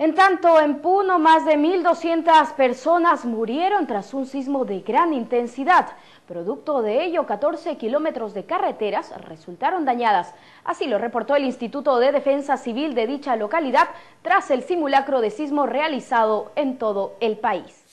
En tanto, en Puno, más de 1.200 personas murieron tras un sismo de gran intensidad. Producto de ello, 14 kilómetros de carreteras resultaron dañadas. Así lo reportó el Instituto de Defensa Civil de dicha localidad tras el simulacro de sismo realizado en todo el país.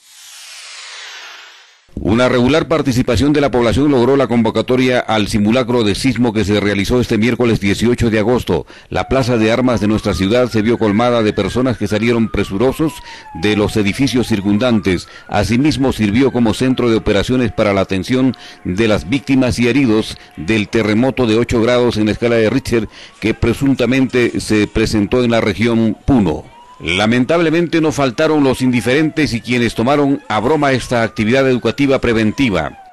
Una regular participación de la población logró la convocatoria al simulacro de sismo que se realizó este miércoles 18 de agosto. La plaza de armas de nuestra ciudad se vio colmada de personas que salieron presurosos de los edificios circundantes. Asimismo sirvió como centro de operaciones para la atención de las víctimas y heridos del terremoto de 8 grados en la escala de Richter que presuntamente se presentó en la región Puno. Lamentablemente no faltaron los indiferentes y quienes tomaron a broma esta actividad educativa preventiva.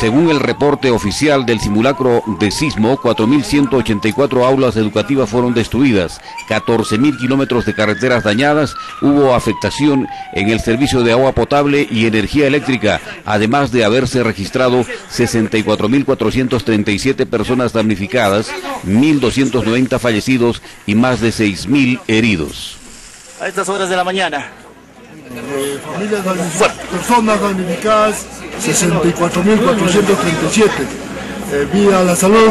Según el reporte oficial del simulacro de sismo, 4.184 aulas educativas fueron destruidas, 14.000 kilómetros de carreteras dañadas, hubo afectación en el servicio de agua potable y energía eléctrica, además de haberse registrado 64.437 personas damnificadas, 1.290 fallecidos y más de 6.000 heridos. A estas horas de la mañana, eh, familias personas damnificadas 64.437. Eh, vía la salud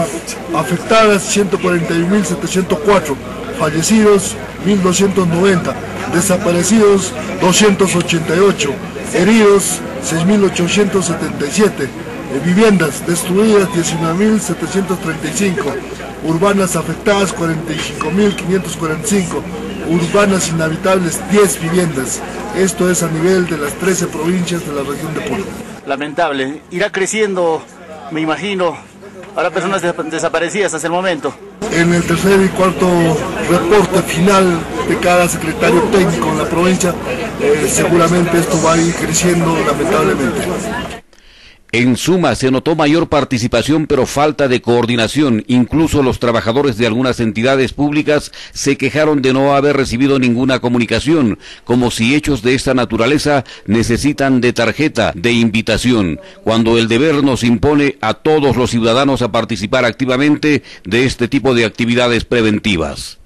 afectadas 141.704. Fallecidos 1.290. Desaparecidos 288. Heridos 6.877. Eh, viviendas destruidas 19.735. Urbanas afectadas 45.545 urbanas inhabitables 10 viviendas. Esto es a nivel de las 13 provincias de la región de Puno. Lamentable. Irá creciendo, me imagino. Habrá personas desaparecidas hasta el momento. En el tercer y cuarto reporte final de cada secretario técnico en la provincia, eh, seguramente esto va a ir creciendo lamentablemente. En suma, se notó mayor participación pero falta de coordinación. Incluso los trabajadores de algunas entidades públicas se quejaron de no haber recibido ninguna comunicación, como si hechos de esta naturaleza necesitan de tarjeta de invitación, cuando el deber nos impone a todos los ciudadanos a participar activamente de este tipo de actividades preventivas.